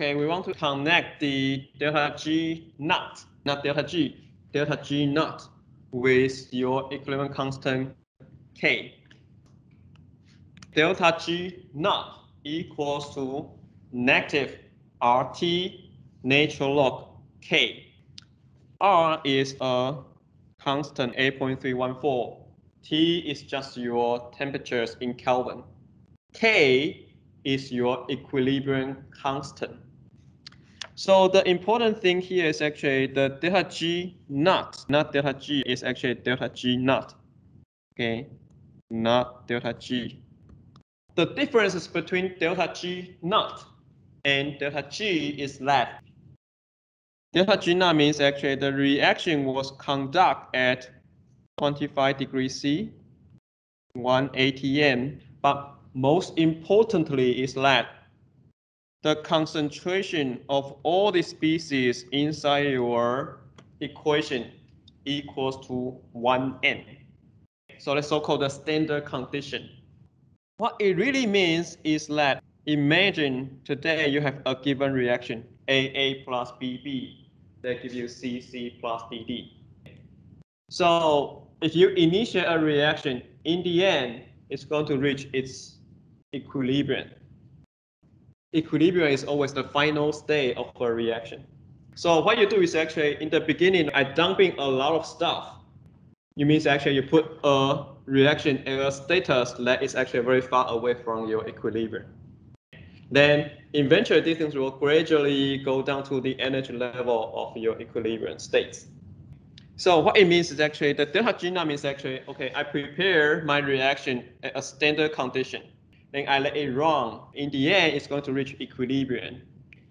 Okay, we want to connect the delta G naught, not delta G, delta G naught with your equilibrium constant K. Delta G naught equals to negative RT natural log K. R is a constant 8.314. T is just your temperatures in Kelvin. K is your equilibrium constant. So the important thing here is actually the delta G naught, not delta G, is actually delta G naught. Okay, not delta G. The difference between delta G naught and delta G is that delta G naught means actually the reaction was conducted at 25 degrees C, 1 atm, but most importantly is that the concentration of all the species inside your equation equals to 1M. So that's so-called the standard condition. What it really means is that imagine today you have a given reaction, AA plus BB, that gives you CC plus DD. So if you initiate a reaction, in the end, it's going to reach its equilibrium equilibrium is always the final state of a reaction. So what you do is actually in the beginning, I dumping a lot of stuff. You means actually you put a reaction in a status that is actually very far away from your equilibrium. Then eventually these things will gradually go down to the energy level of your equilibrium states. So what it means is actually the delta G means actually, okay, I prepare my reaction at a standard condition then I let it run. In the end, it's going to reach equilibrium.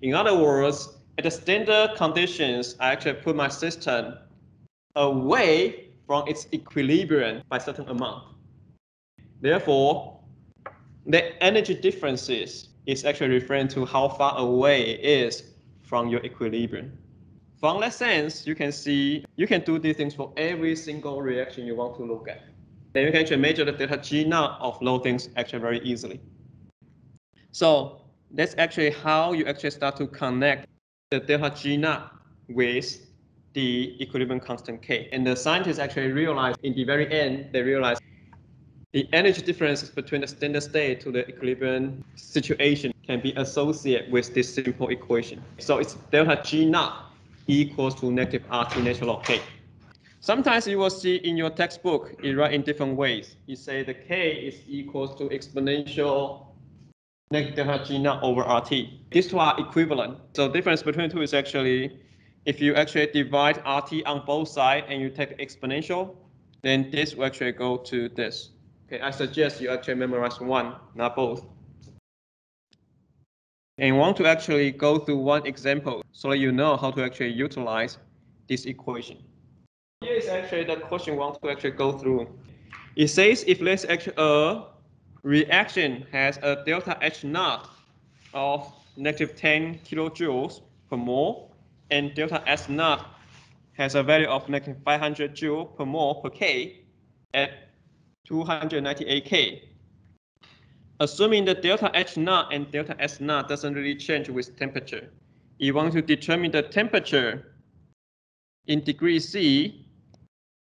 In other words, at the standard conditions, I actually put my system away from its equilibrium by certain amount. Therefore, the energy differences is actually referring to how far away it is from your equilibrium. From that sense, you can see you can do these things for every single reaction you want to look at then you can actually measure the delta G naught of low things actually very easily. So that's actually how you actually start to connect the delta G naught with the equilibrium constant K. And the scientists actually realized in the very end, they realized the energy difference between the standard state to the equilibrium situation can be associated with this simple equation. So it's delta G naught equals to negative RT natural log K. Sometimes you will see in your textbook, it write in different ways. You say the k is equals to exponential negative g naught over rt. These two are equivalent. So difference between two is actually, if you actually divide rt on both sides and you take exponential, then this will actually go to this. Okay, I suggest you actually memorize one, not both. And want to actually go through one example so that you know how to actually utilize this equation. Here is actually the question we want to actually go through. It says if let's actually a reaction has a delta H naught of negative 10 kilojoules per mole and delta S naught has a value of negative 500 joule per mole per K at 298 K. Assuming the delta H naught and delta S naught doesn't really change with temperature, you want to determine the temperature in degree C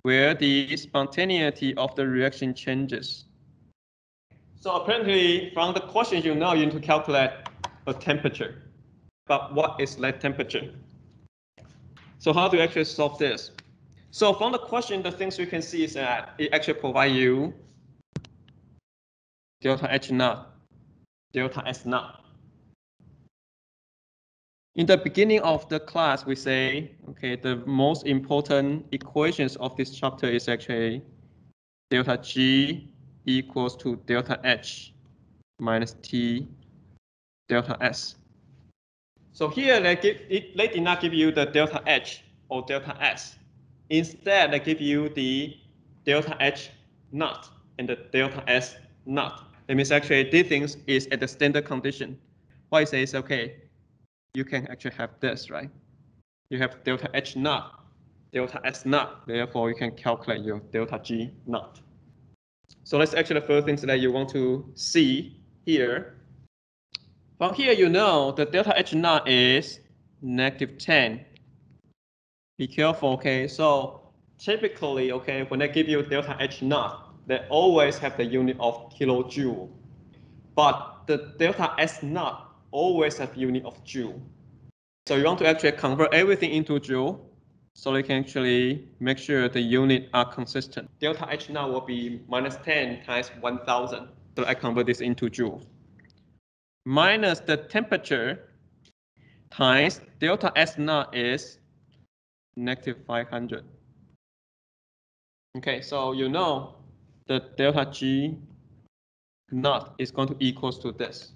where the spontaneity of the reaction changes. So apparently from the question you know you need to calculate a temperature. But what is that temperature? So how do you actually solve this? So from the question, the things we can see is that it actually provides you delta H naught, delta S naught. In the beginning of the class, we say, okay, the most important equations of this chapter is actually delta G equals to delta H minus T delta S. So here they, give, it, they did not give you the delta H or delta S. Instead, they give you the delta H naught and the delta S naught. That means actually these things is at the standard condition. What it says, okay, you can actually have this, right? You have delta H naught, delta S naught. Therefore, you can calculate your delta G naught. So that's actually the first things that you want to see here. From here, you know the delta H naught is negative 10. Be careful, okay? So typically, okay, when they give you delta H naught, they always have the unit of kilojoule. But the delta S naught always have unit of joule. So you want to actually convert everything into joule so you can actually make sure the unit are consistent. Delta H naught will be minus 10 times 1000. So I convert this into joule. Minus the temperature times delta S naught is negative 500. Okay, so you know the delta G naught is going to equals to this.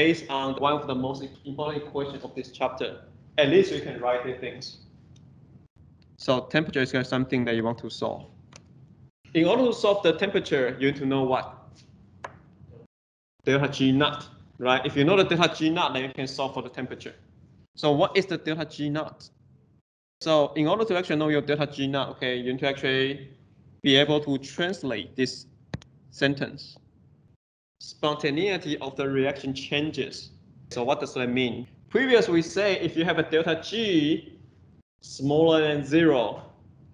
Based on one of the most important equations of this chapter, at least you can write the things. So temperature is something that you want to solve. In order to solve the temperature, you need to know what? Delta G naught, right? If you know the delta G naught, then you can solve for the temperature. So what is the delta G naught? So in order to actually know your delta G naught, okay, you need to actually be able to translate this sentence. Spontaneity of the reaction changes. So what does that mean? Previously, we say if you have a delta G smaller than zero,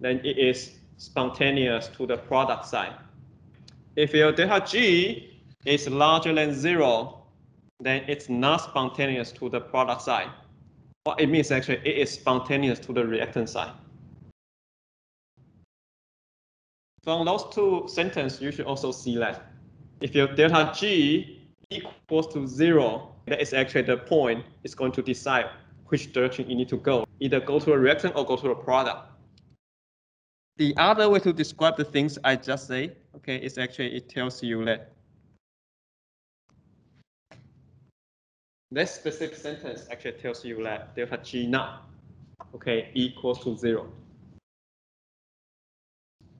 then it is spontaneous to the product side. If your delta G is larger than zero, then it's not spontaneous to the product side. What it means actually, it is spontaneous to the reactant side. From those two sentences, you should also see that if your delta G equals to zero, that is actually the point it's going to decide which direction you need to go, either go to a reactant or go to a product. The other way to describe the things I just say, okay, is actually it tells you that this specific sentence actually tells you that delta G naught, okay, equals to zero.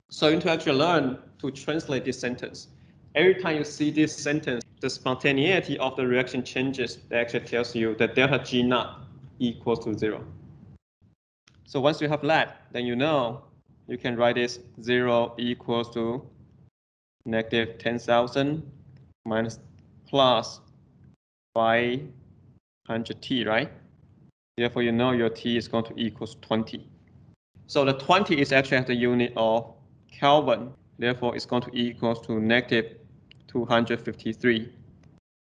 So you need to actually learn to translate this sentence. Every time you see this sentence, the spontaneity of the reaction changes. That actually tells you that delta G naught equals to zero. So once you have that, then you know you can write this zero equals to negative 10,000 minus plus 500t, right? Therefore, you know your t is going to equals 20. So the 20 is actually at the unit of Kelvin. Therefore, it's going to equals to negative 253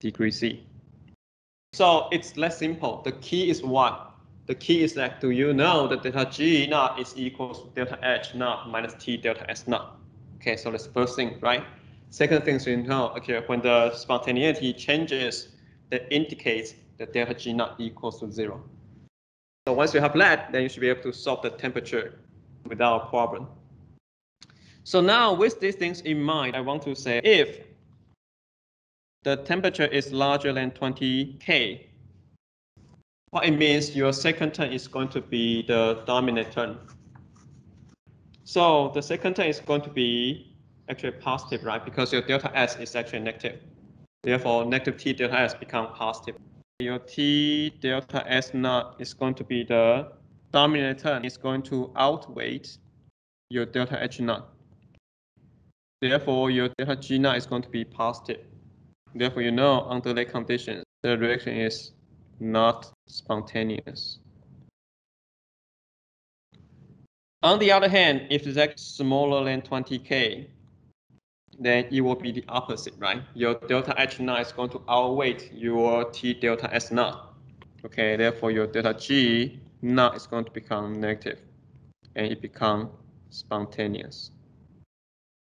degrees C. So it's less simple. The key is what? The key is that do you know that delta G naught is equal to delta H naught minus T delta S naught? Okay, so that's first thing, right? Second thing you know, okay, when the spontaneity changes, that indicates that delta G naught equals to zero. So once you have that, then you should be able to solve the temperature without a problem. So now with these things in mind, I want to say if the temperature is larger than 20 K, what it means your second term is going to be the dominant term. So the second term is going to be actually positive, right? Because your delta S is actually negative. Therefore, negative T delta S become positive. Your T delta S naught is going to be the dominant term is going to outweigh your delta H naught. Therefore, your delta G naught is going to be positive. Therefore, you know under the conditions, the reaction is not spontaneous. On the other hand, if it's smaller than 20K, then it will be the opposite, right? Your delta H naught is going to outweigh your T delta S naught. Okay, therefore your delta G naught is going to become negative and it become spontaneous.